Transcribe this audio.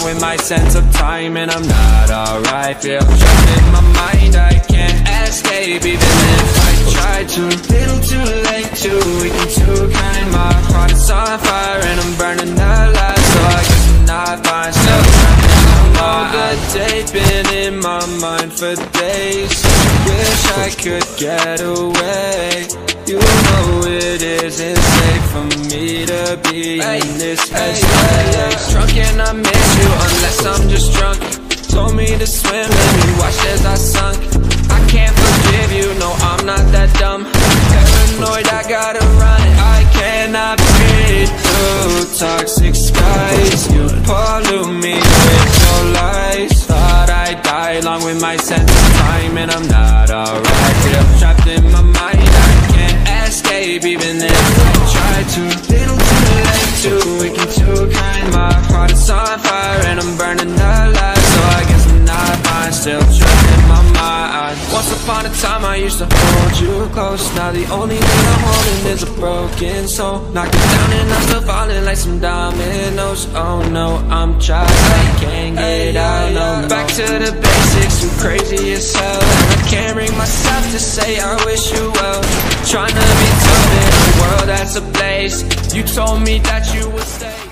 along with my sense of time, and I'm not alright. Feel trapped in my mind. I can't escape, even if I try to. Little too late, too weak and too kind. My heart is on fire, and I'm burning alive. So I guess I'm not fine. Still my mind. The day been in my mind for days. Wish I could get away. You know it isn't safe for me to be in this headspace. Drunk and I miss unless I'm just drunk. Told me to swim and you watched as I sunk. I can't forgive you, no I'm not that dumb. Paranoid, I gotta run. I cannot breathe through toxic skies. You pollute me with your lies. Thought I'd die along with my sense of time, and I'm not alright. Trapped in my mind. I can't escape, even if I try to. Too kind. My heart is on fire, and I'm burning alive. So I guess I'm not fine. Still in my mind. Once upon a time, I used to hold you close. Now the only thing I'm holding is a broken soul. Knocked it down, and I'm still falling like some dominoes. Oh no, I'm trapped. I can't get out. No, back to the basics. I'm crazy as hell, I can't bring myself to say I wish you well. Trying to be tough in a world that's a place. You told me that you would stay.